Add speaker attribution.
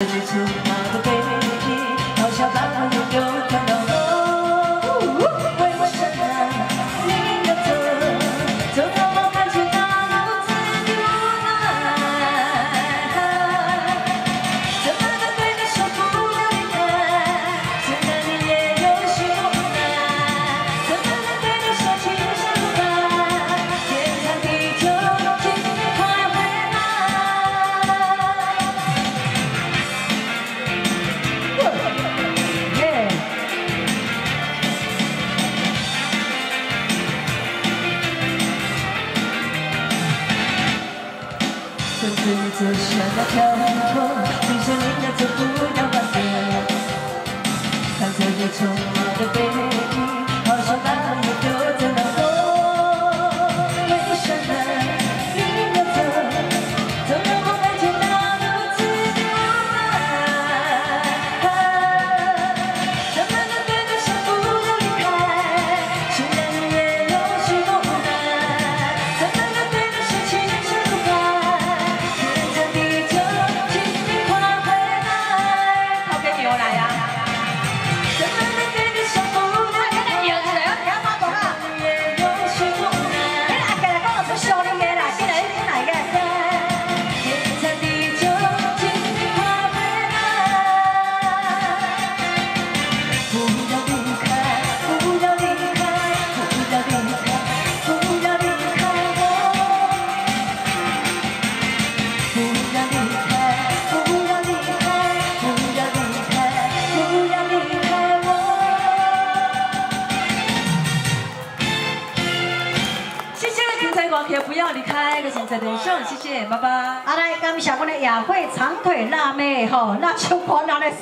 Speaker 1: Digital. 从此你走向那条路，停下你的脚步。不要离开现在的人生谢谢拜拜。
Speaker 2: 好来下面小姑的雅慧长腿辣妹吼那胸脯拿来